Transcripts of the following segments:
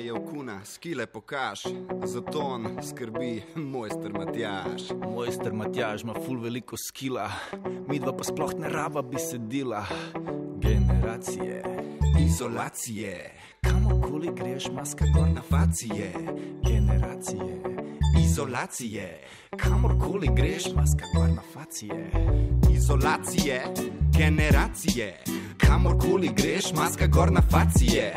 Ej, kuna, skile pokaž, zato on skrbi mojster Matjaš. Mojster Matjaž ima ful veliko skila, midva pa sploh ne raba bi sedila. Generacije, Izolacije, kamorkoli greš, maska gor na facije, generacije. izolacije, Kamorkoli greš, maska gor na facije. izolacije, generacije. Kamorkoli greš, maska gor na facije,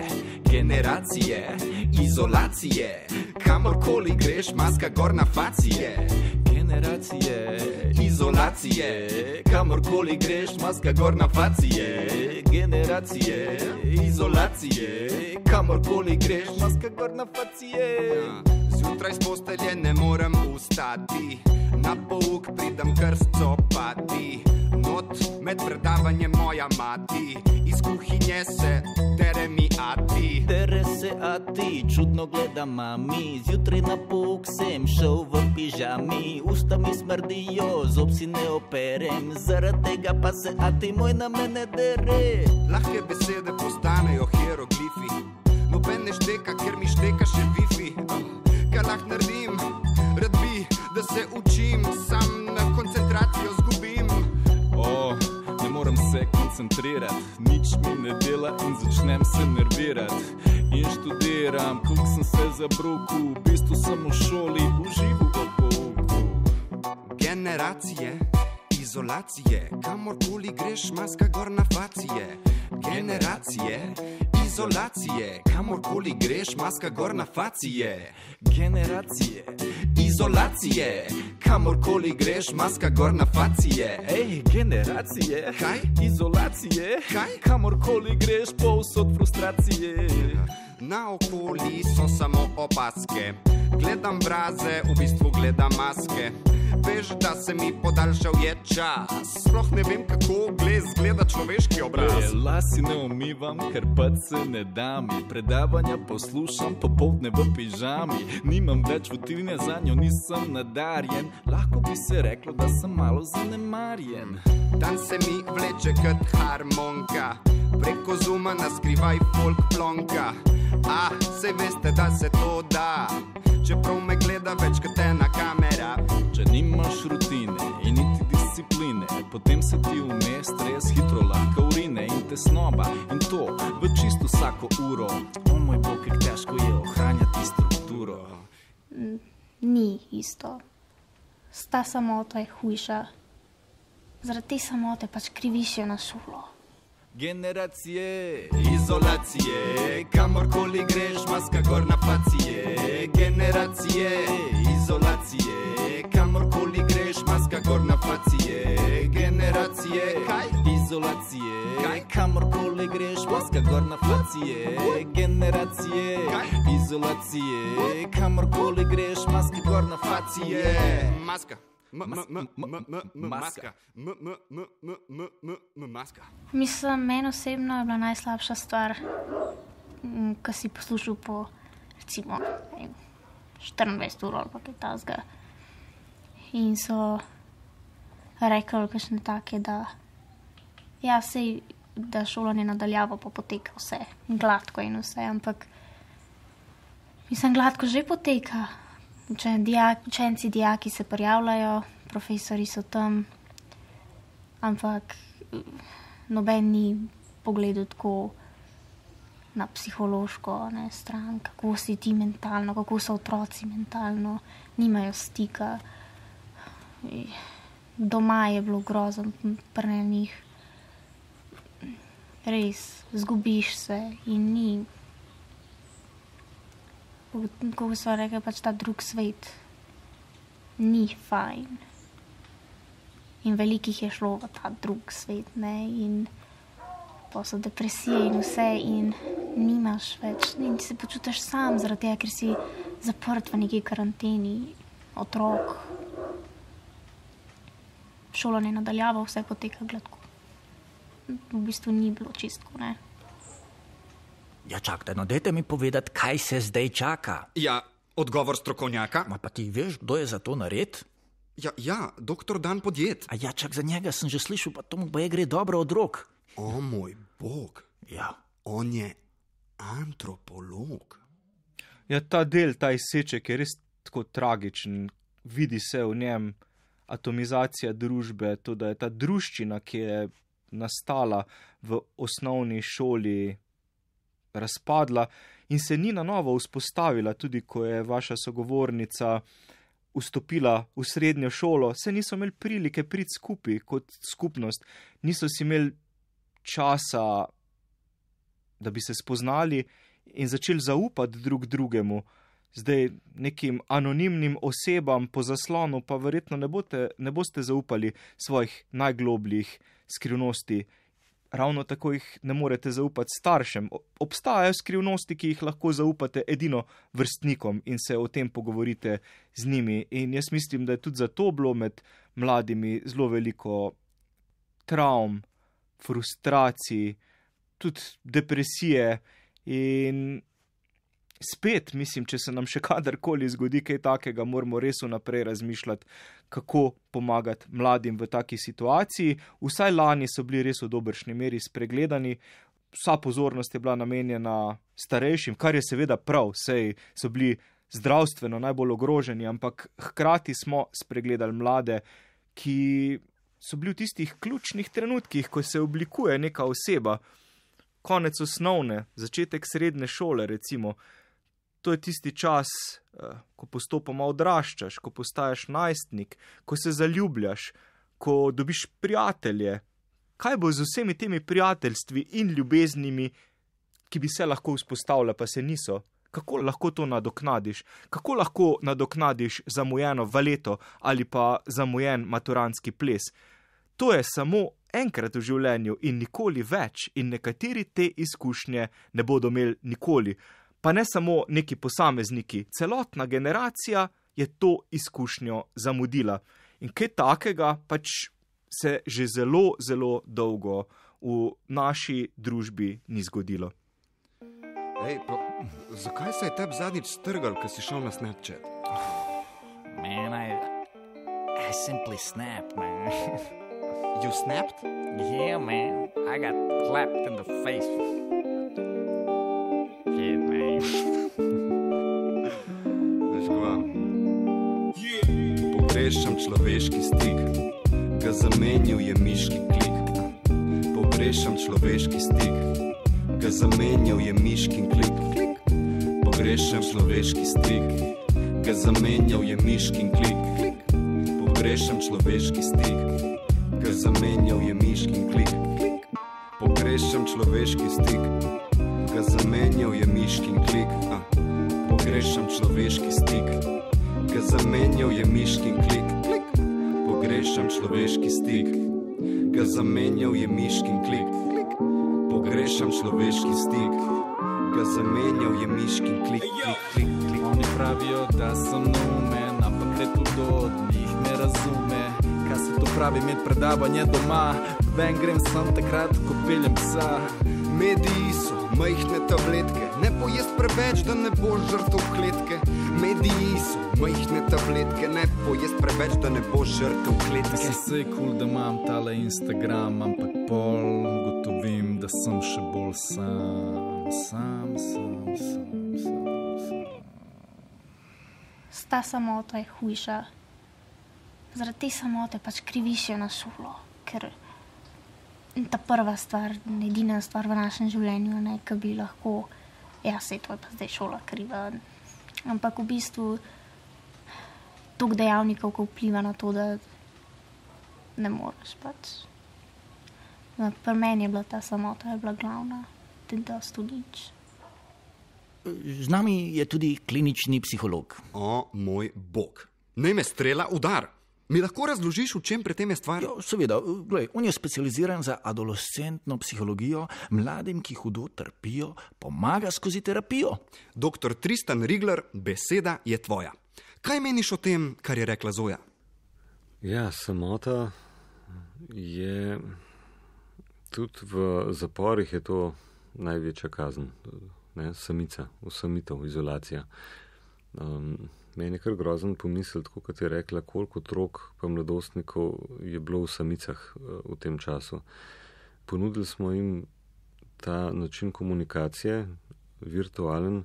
generacije, izolacije. Kamorkoli greš, maska gor na facije, Generacije, izolacije. Kamorkoli greš, maska gor na facije, generacije, izolacije. Kamorkoli greš, maska gor na facije. Zjutraj z postelje ne morem ustati, na pouk pridem krst copati. Not med predavanjem moja mati, kuhinje se tere mi ati. Tere se, a ti čudno gleda mami. Zjutraj na pouk sem šel v pižami, usta mi smrdijo, zob si ne operem, zaradi tega pa se, a ti moj na mene dere. Lahke besede postanejo hieroglifi, noben ne šteka, ker mi šteka še wifi. Kaj lahko naredim, rad bi, da se učim, sam koncentrirati, nič mi ne dela in začnem se nervirati. In študiram, koliko sem se zabrukal, v bistvu sem v šoli, v pouku. Generacije, izolacije, kamorkoli greš, maska gor na facije. Generacije, izolacije, kamorkoli greš, maska gor na facije. Generacije, Izolacije, kamorkoli greš, maska gor na facije. Ej, generacije, Kaj? izolacije, Kaj? kamorkoli greš, povsod frustracije. Na okoli so samo opaske, gledam braze, v bistvu gledam maske. Veš, da se mi podaljšal je čas, sploh ne vem, kako gled zgleda človeški obraz. E, lasi ne umivam, ker pa se ne da mi. Predavanja poslušam popoldne v pižami. Nimam več votline za njo, nisem nadarjen. Lahko bi se reklo, da sem malo zanemarjen. Dan se mi vleče kot harmonika, preko zuma na skrivaj folk plonka. A, se veste, da se to da, čeprav me gleda več kot ena kamera. Če nimaš rutine in niti discipline, potem se ti vmes res hitro lahko urine in tesnoba in to v čisto vsako uro. O moj bog, kako težko je ohranjati strukturo. Ni isto. Ta samota je hujša. Zaradi te samote pač kriviš jo na šolo. Генерација изолација камор коли греш, маска гор на фације. Генерација изолација камор коли греш, маска гор на фације. Генерација кај изолација кај камор коли греш, маска гор на фације. Генерација кај изолација камор коли греш, маска гор на фације. Маска. Maska. M, m, Mas- m, m, m, m, m, maska. Mislim, meni osebno je bila najslabša stvar, ki si poslušal po recimo, ne vem, 24 ur ali kaj tasga. In so rekli, kakšne take, da ja, sej, da šolanje nadaljavo pa poteka vse gladko in vse, ampak mislim, gladko že poteka. Uče, dijak, učenci, dijaki se prijavljajo, profesori so tam, ampak noben ni pogledal tako na psihološko ne, stran, kako si ti mentalno, kako so otroci mentalno, nimajo stika. Doma je bilo grozno, prnenih. Res, zgubiš se in ni. Kako so rekli, pač ta drug svet ni fajn. In velikih je šlo v ta drug svet, ne, in pa so depresije in vse, in nimaš več, in ti se počutiš sam, zaradi tega, ker si zaprt v neki karanteni, otrok. Šolanje nadaljavo, vse poteka gladko. V bistvu ni bilo čistko, ne. Ja, čakajte, no, dajte mi povedati, kaj se zdaj čaka. Ja, odgovor strokovnjaka. Ma pa ti veš, kdo je za to nared? Ja, ja, doktor Dan podjet. A ja, čak za njega sem že slišal, pa to mu pa je gre dobro od rok. O moj bog, Ja, on je antropolog. Ja, ta del, ta izseček je res tako tragičen, vidi se v njem atomizacija družbe, to, da je ta druščina, ki je nastala v osnovni šoli, razpadla in se ni na novo vzpostavila, tudi ko je vaša sogovornica vstopila v srednjo šolo, se niso imeli prilike priti skupaj kot skupnost, niso si imeli časa, da bi se spoznali in začeli zaupati drug drugemu. Zdaj nekim anonimnim osebam po zaslonu pa verjetno ne, bote, ne boste zaupali svojih najglobljih skrivnosti. Ravno tako jih ne morete zaupati staršem. Obstajajo skrivnosti, ki jih lahko zaupate edino vrstnikom in se o tem pogovorite z njimi. In jaz mislim, da je tudi zato bilo med mladimi zelo veliko travm, frustracij, tudi depresije in spet, mislim, če se nam še kadarkoli zgodi kaj takega, moramo res vnaprej razmišljati, kako pomagati mladim v taki situaciji. Vsaj lani so bili res v dobršni meri spregledani. Vsa pozornost je bila namenjena starejšim, kar je seveda prav, sej so bili zdravstveno najbolj ogroženi, ampak hkrati smo spregledali mlade, ki so bili v tistih ključnih trenutkih, ko se oblikuje neka oseba, konec osnovne, začetek srednje šole, recimo. To je tisti čas, eh, ko postopoma odraščaš, ko postaješ najstnik, ko se zaljubljaš, ko dobiš prijatelje. Kaj bo z vsemi temi prijateljstvi in ljubeznimi, ki bi se lahko vzpostavljali, pa se niso? Kako lahko to nadoknadiš? Kako lahko nadoknadiš zamujeno valeto ali pa zamujen maturanski ples? To je samo enkrat v življenju in nikoli več, in nekateri te izkušnje ne bodo imeli nikoli pa ne samo neki posamezniki, celotna generacija je to izkušnjo zamudila. In kaj takega pač se že zelo, zelo dolgo v naši družbi ni zgodilo. Ej, pa, zakaj se je tebi zadnjič strgal, ko si šel na Snapchat? Man, I, I simply snapped, man. You snapped? yeah, man. I got clapped in the face. Pogrešam človeški stik, ga zamenjal je miški klik. Pogrešam človeški stik, ga zamenjal je miški klik. Pogrešam človeški stik, ga zamenjal je miški klik. Pogrešam človeški stik, ga zamenjal je miški klik. Pogrešam človeški stik, ga zamenjal je miški klik. Pogrešam človeški stik, ga zamenjal je miški klik. Pogrešam človeški stik, ga zamenjal je miški klik. Pogrešam človeški stik, ga zamenjal je miški klik. klik, klik, klik. Oni pravijo, da sem neumen, ampak le kdo od njih ne razume. Kaj se to pravi, med predavanje doma, ven grem sem takrat, ko peljem psa. Mediji so majhne tabletke, ne pojest preveč, da ne boš žrtev kletke. Mediji so majhne tabletke, ne pojest preveč, da ne boš žrtev kletke. Se vse kul, cool, da imam tale Instagram, ampak pol gotovim, da sem še bolj sam, sam, sam, sam, sam. sam. Ta samota je hujša. Zaradi te samote pač kriviš jo na šolo, ker ta prva stvar, edina stvar v našem življenju, ne, ki bi lahko, ja, se to je pa zdaj šola kriva. Ampak v bistvu toliko dejavnikov, ki vpliva na to, da ne moreš pač. No, Pri meni je bila ta samota je bila glavna, da tudi nič. Z nami je tudi klinični psiholog. O moj bog, naj me strela udar. Mi lahko razložiš, v čem pri tem je stvar? Jo, seveda, glej, on je specializiran za adolescentno psihologijo, mladim, ki hudo trpijo, pomaga skozi terapijo. Doktor Tristan Rigler, beseda je tvoja. Kaj meniš o tem, kar je rekla Zoja? Ja, samota je tudi v zaporih je to največja kazen, ne, samica, usamitev, izolacija. Um, meni je kar grozen pomisliti, kot je rekla, koliko otrok pa mladostnikov je bilo v samicah uh, v tem času. Ponudili smo jim ta način komunikacije, virtualen,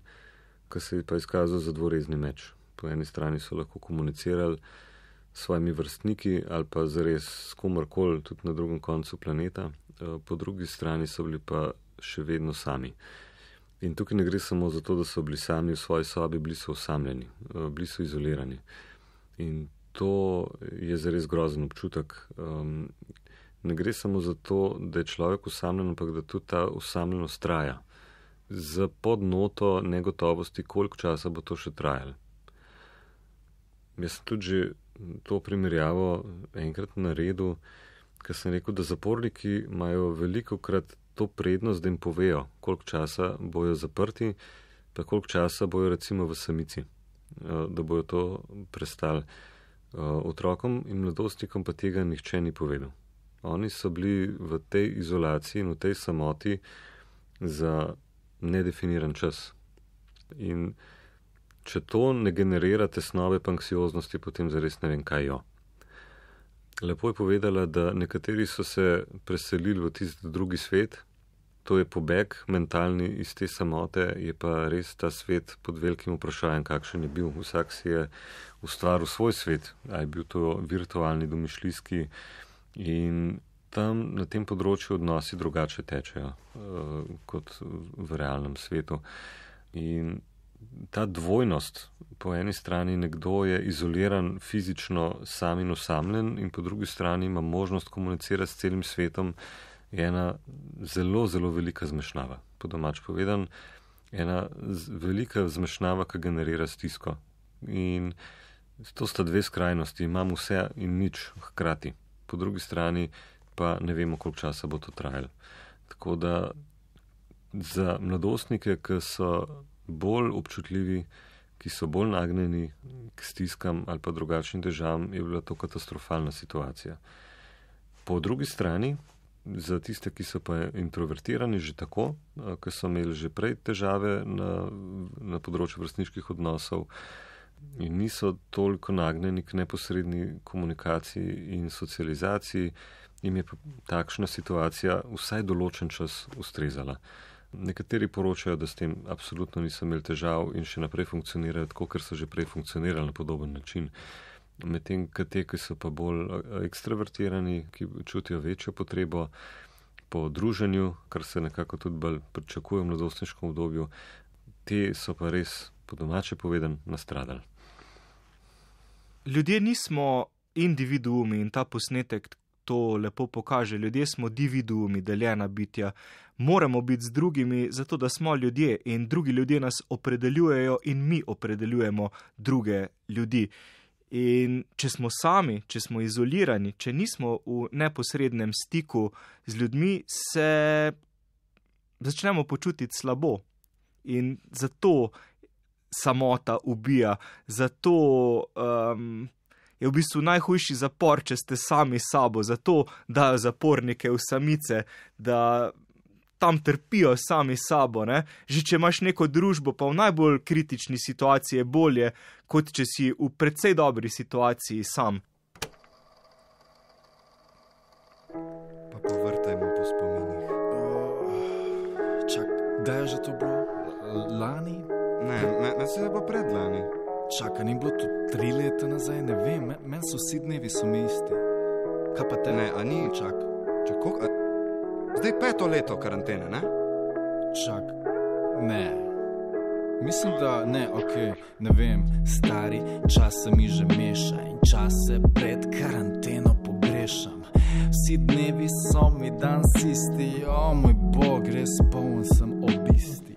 ki se je pa izkazal za dvorezni meč. Po eni strani so lahko komunicirali s svojimi vrstniki ali pa zares s komorkoli tudi na drugem koncu planeta, eh, po drugi strani so bili pa še vedno sami. In tukaj ne gre samo za to, da so bili sami v svoji sobi, bili so osamljeni, eh, bili so izolirani. In to je zares grozen občutek. Um, ne gre samo za to, da je človek osamljen, ampak da tudi ta osamljenost traja. Z podnoto negotovosti, koliko časa bo to še trajalo. Jaz sem tudi to primerjavo enkrat naredil, ker sem rekel, da zaporniki imajo veliko krat to prednost, da jim povejo, koliko časa bojo zaprti, pa koliko časa bojo recimo v samici, eh, da bojo to prestali. Eh, otrokom in mladostnikom pa tega nihče ni povedal. Oni so bili v tej izolaciji in v tej samoti za nedefiniran čas. In če to ne generira tesnove pa anksioznosti, potem zares ne vem, kaj jo. Lepo je povedala, da nekateri so se preselili v tisti drugi svet, to je pobeg mentalni iz te samote, je pa res ta svet pod velikim vprašanjem, kakšen je bil. Vsak si je ustvaril svoj svet, aj bil to virtualni, domišljski in tam na tem področju odnosi drugače tečejo uh, kot v realnem svetu. In ta dvojnost, po eni strani nekdo je izoliran fizično sam in osamljen in po drugi strani ima možnost komunicirati s celim svetom, je ena zelo, zelo velika zmešnjava. Po domač povedan, ena velika zmešnjava, ki generira stisko. In to sta dve skrajnosti, imam vse in nič hkrati. Po drugi strani pa ne vemo, koliko časa bo to trajalo. Tako da za mladostnike, ki so bolj občutljivi, ki so bolj nagnjeni k stiskam ali pa drugačnim težavam, je bila to katastrofalna situacija. Po drugi strani za tiste, ki so pa introvertirani že tako, ki so imeli že prej težave na, na področju vrstniških odnosov in niso toliko nagnjeni k neposredni komunikaciji in socializaciji, jim je takšna situacija vsaj določen čas ustrezala. Nekateri poročajo, da s tem absolutno niso imeli težav in še naprej funkcionirajo tako, ker so že prej funkcionirali na podoben način medtem ko te, ki so pa bolj ekstravertirani, ki čutijo večjo potrebo po druženju, kar se nekako tudi bolj pričakuje v mladostniškem obdobju, te so pa res, po domače povedan, nastradali. Ljudje nismo individuumi in ta posnetek to lepo pokaže. Ljudje smo individuumi, deljena bitja. Moramo biti z drugimi, zato da smo ljudje in drugi ljudje nas opredeljujejo in mi opredeljujemo druge ljudi. In če smo sami, če smo izolirani, če nismo v neposrednem stiku z ljudmi, se začnemo počutiti slabo. In zato samota ubija, zato um, je v bistvu najhujši zapor, če ste sami sabo, zato dajo zapornike v samice, da tam trpijo sami sabo. Ne? Že če imaš neko družbo, pa v najbolj kritični situaciji je bolje, kot če si v precej dobri situaciji sam. Pa povrtajmo po spominih. Čak, da je že to bilo? Lani? Ne, meni se je pa predlani. Čakaj, ni bilo to tri leta nazaj, ne vem, meni men so vsi dnevi so mi isti. Kaj pa te? Ne, a ni, čak, čak, koliko? Zdaj peto leto karantene, ne? Čak, ne. Mislim, da ne, ok, ne vem, stari čas se mi že meša in čas se pred karanteno pogrešam. Vsi dnevi so mi dan isti, o moj bog, res poln sem obisti.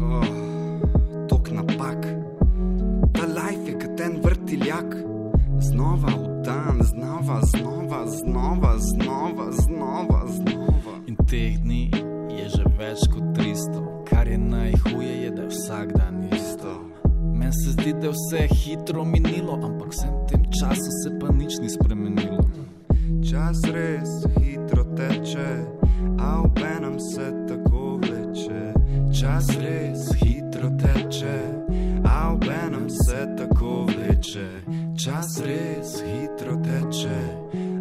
Oh, tok napak, ta life je kot en vrtiljak, znova v dan, znova, znova, znova, znova, znova. Je vse hitro minilo, ampak vsem tem času se pa nič ni spremenilo. Čas res hitro teče, a obenem se tako vleče. Čas res hitro teče, a obenem se tako vleče. Čas res hitro teče,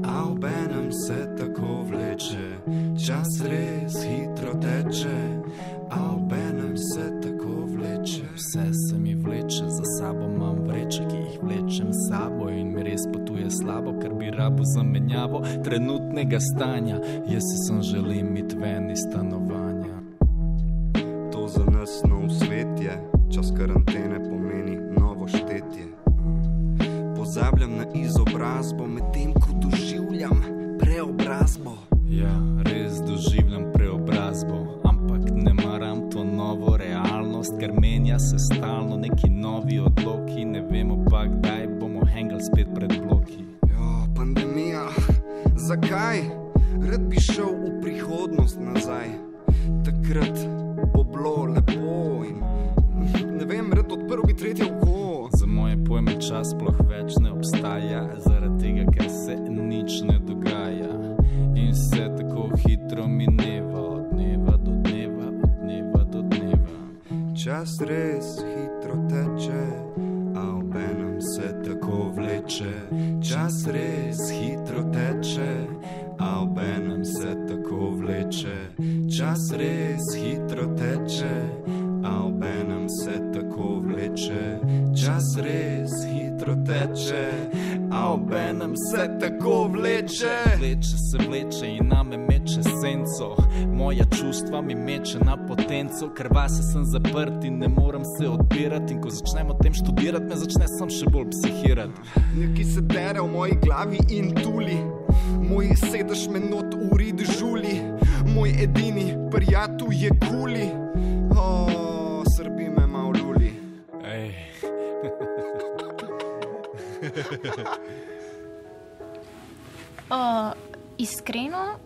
a obenem se tako vleče. Čas res hitro teče, vleče, za sabo imam vreče, ki jih vlečem s sabo in mi res potuje slabo, ker bi rabo zamenjavo trenutnega stanja. Jaz si sem želim imeti ven iz stanovanja. To za nas nov svet je, čas karantene pomeni novo štetje. Pozabljam na izobrazbo, medtem ko doživljam preobrazbo. Ja, res doživljam preobrazbo, realnost, ker menja se stalno neki novi odloki, ne vemo pa, kdaj bomo hengel spet pred bloki. Ja, pandemija, zakaj? Rad bi šel v prihodnost nazaj. Takrat bo bilo lepo in ne vem, rad odprl bi tretje oko. Za moje pojme čas sploh več ne obstaja, zaradi tega, ker se nič ne dogaja. In vse tako hitro mineva, Čas res hitro teče, a obenem se tako vleče. Čas res hitro teče, a obenem se tako vleče. Čas res hitro teče, a obenem se tako vleče. Čas res hitro teče, a obenem se tako vleče. Vleče se vleče in name meče senco, moja čustva mi meče na potenco, ker vase sem zaprt in ne morem se odpirati. In ko začnemo o tem študirati, me začne sem še bolj psihirati. Neki se dere v moji glavi in tuli, moj sedež me not uri žuli, moj edini prijatelj je kuli. O, srbi me malo luli. Ej. Uh, iskreno,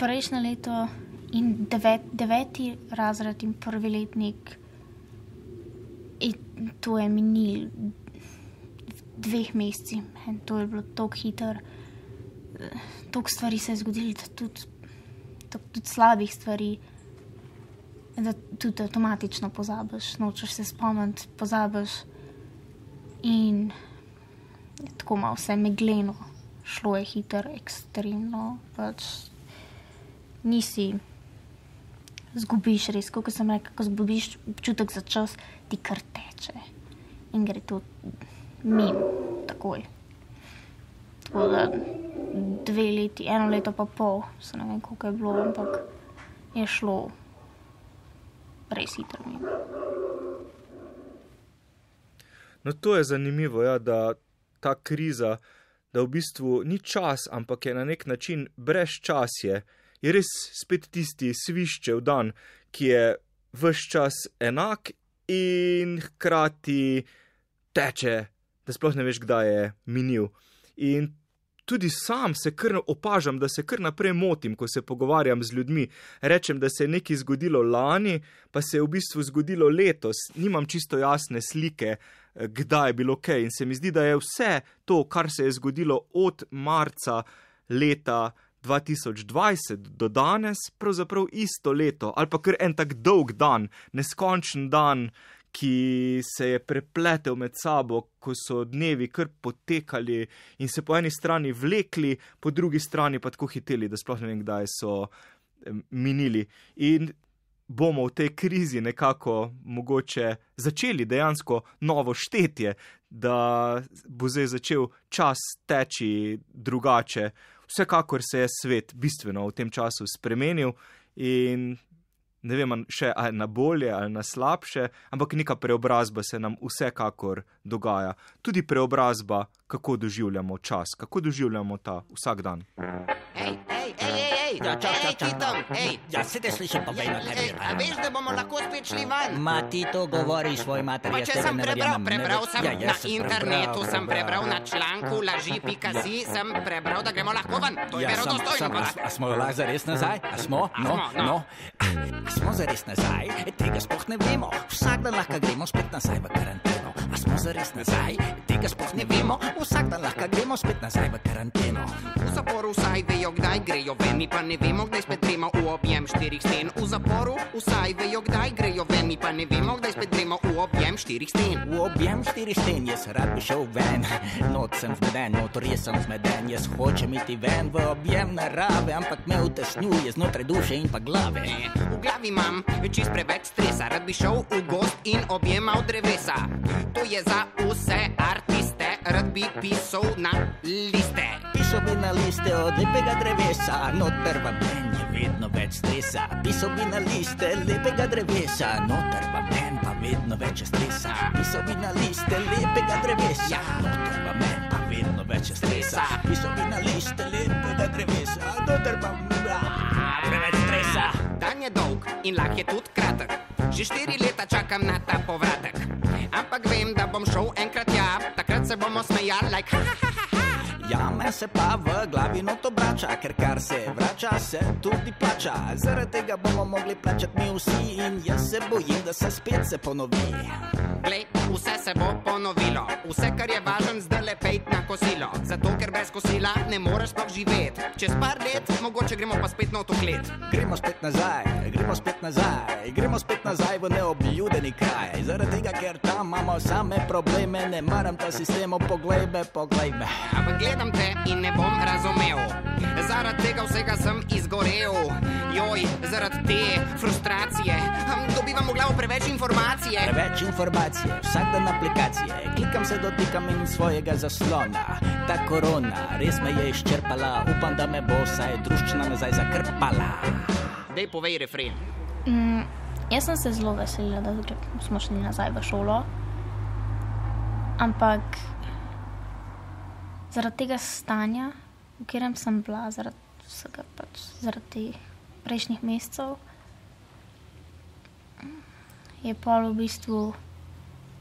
prejšnje leto in devet, deveti razred in prvi letnik, in to je minil v dveh mesecih, in to je bilo tako hitro. Toliko stvari se je zgodilo, da tudi, tok- tudi slabih stvari, da tudi avtomatično pozabiš, nočeš se spomniti, pozabiš. In tako malo vse megleno, šlo je hitro, ekstremno. Pač nisi, zgubiš res, kot sem rekel, ko zgubiš občutek za čas, ti kar teče in gre to mimo, takoj. Tako da dve leti, eno leto pa pol, se ne vem, koliko je bilo, ampak je šlo res hitro mimo. No, to je zanimivo, ja, da ta kriza, da v bistvu ni čas, ampak je na nek način brez časje, je res spet tisti sviščev dan, ki je vse čas enak in hkrati teče, da sploh ne veš, kdaj je minil. In tudi sam se kar opažam, da se kar naprej motim, ko se pogovarjam z ljudmi. Rečem, da se je nekaj zgodilo lani, pa se je v bistvu zgodilo letos. Nimam čisto jasne slike, eh, kdaj je bilo ok. In se mi zdi, da je vse to, kar se je zgodilo od marca leta 2020 do danes, pravzaprav isto leto, ali pa kar en tak dolg dan, neskončen dan, ki se je prepletel med sabo, ko so dnevi kar potekali in se po eni strani vlekli, po drugi strani pa tako hiteli, da sploh ne vem, kdaj so minili. In bomo v tej krizi nekako mogoče začeli dejansko novo štetje, da bo zdaj začel čas teči drugače. Vsekakor se je svet bistveno v tem času spremenil in ne vem, še ali na bolje ali na slabše, ampak neka preobrazba se nam vsekakor dogaja. Tudi preobrazba, kako doživljamo čas, kako doživljamo ta vsak dan. Ej, ej, ej, ej, ej, Ja, čak, ej, čak, čak. ti tam, ej. Ja, se te slišim, povej, no, kaj Ej, je. a veš, da bomo lahko spet šli ven? Ma ti to govori svoj mater, Pa če sem prebral, prebral sem Ja, na internetu, sem prebral na članku laži.si, sem prebral, da gremo lahko ven. To je Ja, verodostojno. a, a smo lahko zares nazaj? A smo? A No, smo, no. no. A smo zares nazaj? Tega sploh ne vemo. Vsak dan lahko gremo spet nazaj v karanteno. Smo zares nazaj? Tega sploh ne vemo, vsak dan lahko gremo spet nazaj v karanteno. V zaporu vsaj vejo, kdaj grejo ven, mi pa ne vemo, kdaj spet gremo v objem štirih sten. V zaporu vsaj vejo, kdaj grejo ven, mi pa ne vemo, kdaj spet gremo v objem štirih sten. V objem štirih sten, jaz rad bi šel ven. Noč sem zmeden, notor res sem zmeden, jaz hočem iti ven v objem narave, ampak me utesnjuje znotraj duše in pa glave. V glavi imam čist preveč stresa, rad bi šel v gost in objemal drevesa. Je za vse artiste, rad bi pisal na liste. Pisal bi na liste od lepega drevesa, noter v meni je vedno več stresa. Pisal bi na liste lepega drevesa, noter v meni pa vedno več stresa. Pisal bi na liste lepega drevesa, noter v meni pa vedno več stresa. Pisal bi na liste lepega drevesa, noter pa ah, preveč stresa. Dan je dolg in lah je tudi kratek. Že štiri leta čakam na ta povratek. Ampak vem, da bom šel enkrat ja, takrat se bomo smejali, like ha ha ha ha. Ja, me se pa v glavi not obrača, ker kar se vrača, se tudi plača. Zaradi tega bomo mogli plačati mi vsi in jaz se bojim, da se spet se ponovi. Glej, vse se bo ponovilo, vse kar je važno, zdaj le pejt na kosilo. Zato, ker brez kosila ne moreš sploh živeti. Čez par let, mogoče gremo pa spet na to klet. Gremo spet nazaj, gremo spet nazaj, gremo spet nazaj v neobljudeni kraj. Zaradi tega, ker tam imamo same probleme, ne maram ta sistem, poglej me, poglej me. Ampak gledam te in ne bom razumel. Zaradi tega vsega sem izgorel. Joj, zaradi te frustracije. Hm, Dobivam v glavo preveč informacije. Preveč informacije, vsak dan aplikacije, klikam se, dotikam in svojega zaslona. Ta korona res me je izčrpala, upam, da me bo vsaj druščina nazaj zakrpala. Dej povej refren. Mm, jaz sem se zelo veselila, da smo šli nazaj v šolo. Ampak zaradi tega stanja, v katerem sem bila, zaradi vsega, pač, zaradi teh prejšnjih mesecev, je pol v bistvu,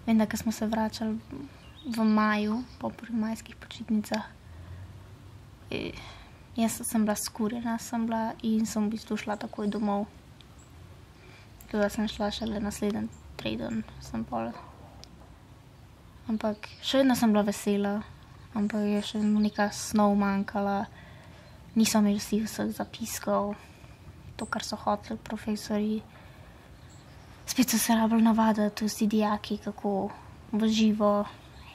vem, da smo se vračali v maju, po prvih majskih počitnicah. eh, Jaz sem bila skurjena, sem bila in sem v bistvu šla takoj domov. Tako da sem šla šele naslednji teden, sem pol. Ampak še vedno sem bila vesela, ampak je še neka snov manjkala, nisem imela vsi vseh zapiskov, to, kar so hoteli profesori. Spet so se rabili navaditi vsi dijaki, kako v živo,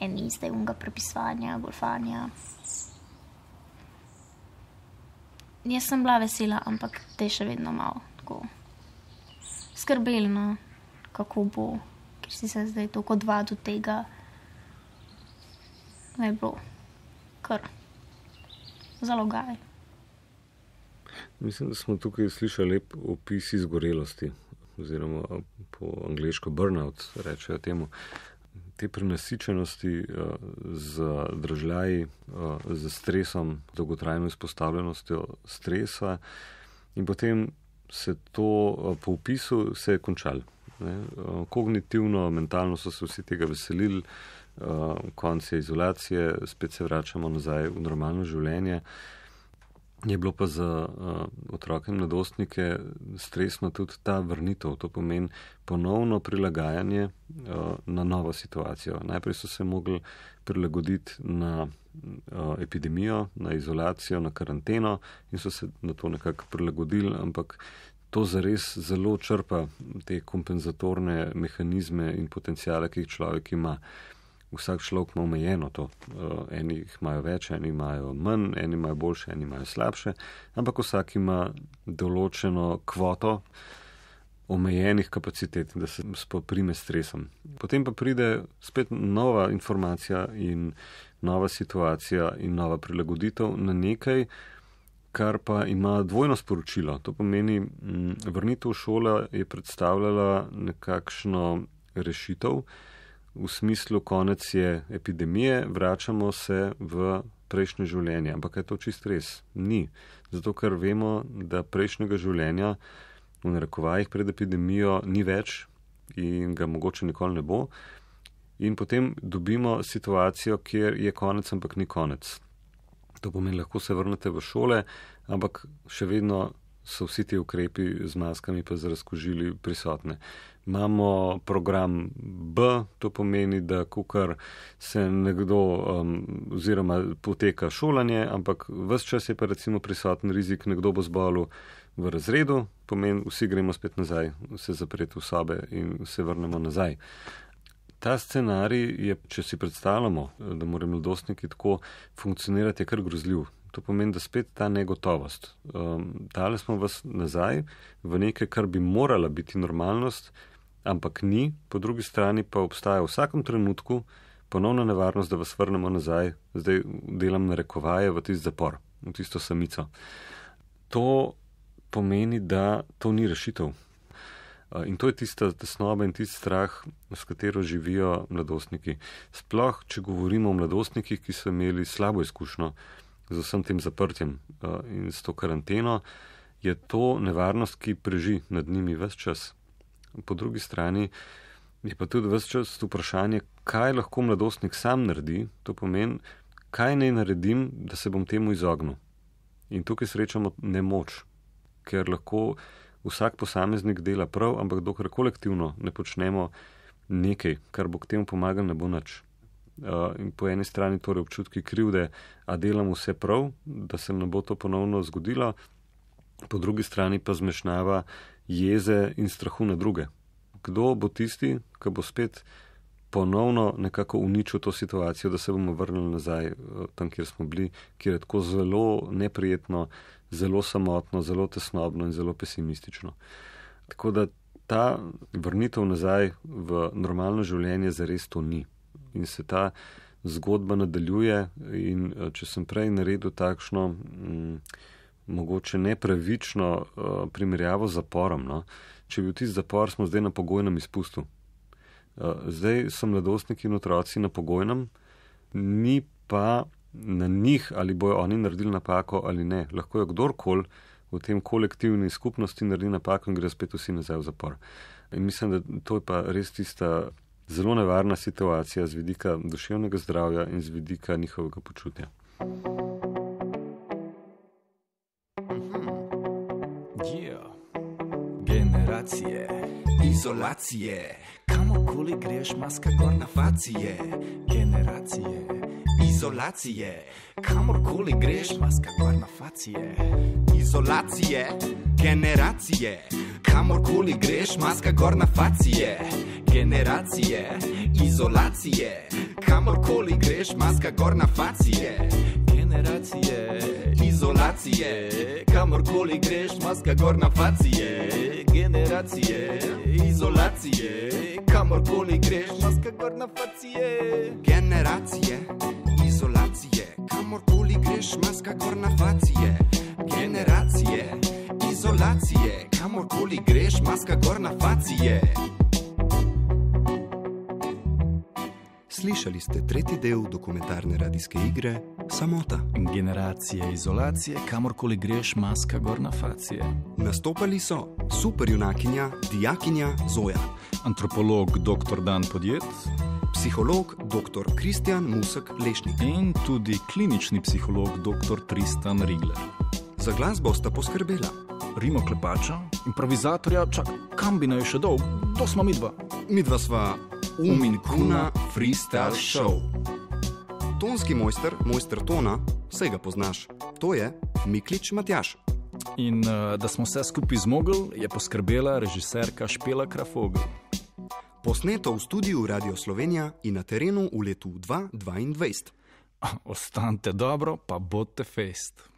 eni zdaj unga prepisovanja, golfanja. Jaz sem bila vesela, ampak te še vedno malo tako skrbelno, kako bo, ker si se zdaj tako dva do tega, je bilo kar zalogaj. Mislim, da smo tukaj slišali lep opis izgorelosti, oziroma po angliško burnout, rečejo temu. Te prenasičenosti uh, z državljaji, uh, z stresom, dolgotrajno izpostavljenostjo stresa, in potem se to uh, po opisu se je končalo. Uh, kognitivno, mentalno so se vsi tega veselili, uh, konec je izolacije, spet se vračamo nazaj v normalno življenje. Je bilo pa za uh, otroke in mladostnike stresno tudi ta vrnitev, to pomeni ponovno prilagajanje uh, na novo situacijo. Najprej so se mogli prilagoditi na uh, epidemijo, na izolacijo, na karanteno in so se na to nekako prilagodili, ampak to zares zelo črpa te kompenzatorne mehanizme in potencijale, ki jih človek ima. Vsak človek ima omejeno to. Uh, eni imajo več, eni imajo manj, eni imajo boljše, eni imajo slabše, ampak vsak ima določeno kvoto omejenih kapacitet, da se spoprime s stresom. Potem pa pride spet nova informacija in nova situacija in nova prilagoditev na nekaj, kar pa ima dvojno sporočilo. To pomeni, m, vrnitev v šolo je predstavljala nekakšno rešitev, v smislu konec je epidemije, vračamo se v prejšnje življenje. Ampak je to čist res? Ni. Zato, ker vemo, da prejšnjega življenja v narekovajih pred epidemijo ni več in ga mogoče nikoli ne bo. In potem dobimo situacijo, kjer je konec, ampak ni konec. To pomeni, lahko se vrnete v šole, ampak še vedno so vsi ti ukrepi z maskami pa z razkožili prisotne. Imamo program B, to pomeni, da kukar se nekdo um, oziroma poteka šolanje, ampak vse čas je pa recimo prisoten rizik, nekdo bo zbolel v razredu, pomeni, vsi gremo spet nazaj, se zapreti v sobe in se vrnemo nazaj. Ta scenarij je, če si predstavljamo, da morajo mladostniki tako funkcionirati, je kar grozljiv. To pomeni, da spet ta negotovost. Um, dali smo vas nazaj v nekaj, kar bi morala biti normalnost, ampak ni, po drugi strani pa obstaja v vsakem trenutku ponovna nevarnost, da vas vrnemo nazaj, zdaj delam na rekovaje v tisti zapor, v tisto samico. To pomeni, da to ni rešitev. In to je tista tesnoba in tisti strah, s katero živijo mladostniki. Sploh, če govorimo o mladostnikih, ki so imeli slabo izkušnjo z vsem tem zaprtjem in s to karanteno, je to nevarnost, ki preži nad njimi vse čas. Po drugi strani je pa tudi vse čas vprašanje, kaj lahko mladostnik sam naredi, to pomeni, kaj naj naredim, da se bom temu izognil. In tukaj srečamo nemoč, ker lahko vsak posameznik dela prav, ampak dokler kolektivno ne počnemo nekaj, kar bo k temu pomagalo, ne bo nič. Uh, in po eni strani torej občutki krivde, a delam vse prav, da se ne bo to ponovno zgodilo, po drugi strani pa zmešnjava jeze in strahu na druge. Kdo bo tisti, ki bo spet ponovno nekako uničil to situacijo, da se bomo vrnili nazaj tam, kjer smo bili, kjer je tako zelo neprijetno, zelo samotno, zelo tesnobno in zelo pesimistično. Tako da ta vrnitev nazaj v normalno življenje zares to ni. In se ta zgodba nadaljuje, in če sem prej naredil takšno. Mm, mogoče nepravično uh, primerjavo z zaporom. No? Če bi bil tisti zapor, smo zdaj na pogojnem izpustu. Uh, zdaj so mladostniki in otroci na pogojnem, ni pa na njih, ali bojo oni naredili napako ali ne. Lahko je kdorkoli v tem kolektivni skupnosti naredi napako in gre spet vsi nazaj v zapor. In mislim, da to je pa res tista zelo nevarna situacija z vidika duševnega zdravja in z vidika njihovega počutja. Generacije, izolacije, kamorkoli greš, maska gor na facije. Generacije, izolacije, kamorkoli greš, maska gor na facije. Izolacije, generacije, kamorkoli greš, maska gor na facije. Generacije, izolacije, kamorkoli greš, maska gor na facije. Generacije, izolacije, kamorkoli greš, maska gor na facije. Generacije, izolacije, kamorkoli greš, maska gor na facije. Generacije, izolacije, kamorkoli greš, maska gor na facije. Generacije, izolacije, kamorkoli greš, maska gor na facije. Slišali ste tretji del dokumentarne radijske igre Samota. Generacije izolacije, kamorkoli greš, maska gor na facije. Nastopali so superjunakinja, dijakinja Zoja, Antropolog dr. Dan Podjet psiholog dr. Kristjan Musek Lešnik. in tudi klinični psiholog dr. Tristan Rigler. Za glasbo sta poskrbela Rimo Klepača, improvizatorja, čak, kam bi naj še dolg, to smo mi dva. midva sva Um in Kuna Freestyle Show. Tonski mojster, mojster tona, vse ga poznaš, to je Miklič Matjaš. In uh, da smo vse skupaj zmogli, je poskrbela režiserka Špela Krafogel. Posneto v studiu Radio Slovenija in na terenu v letu 2022. Ostanite dobro, pa bodite fest.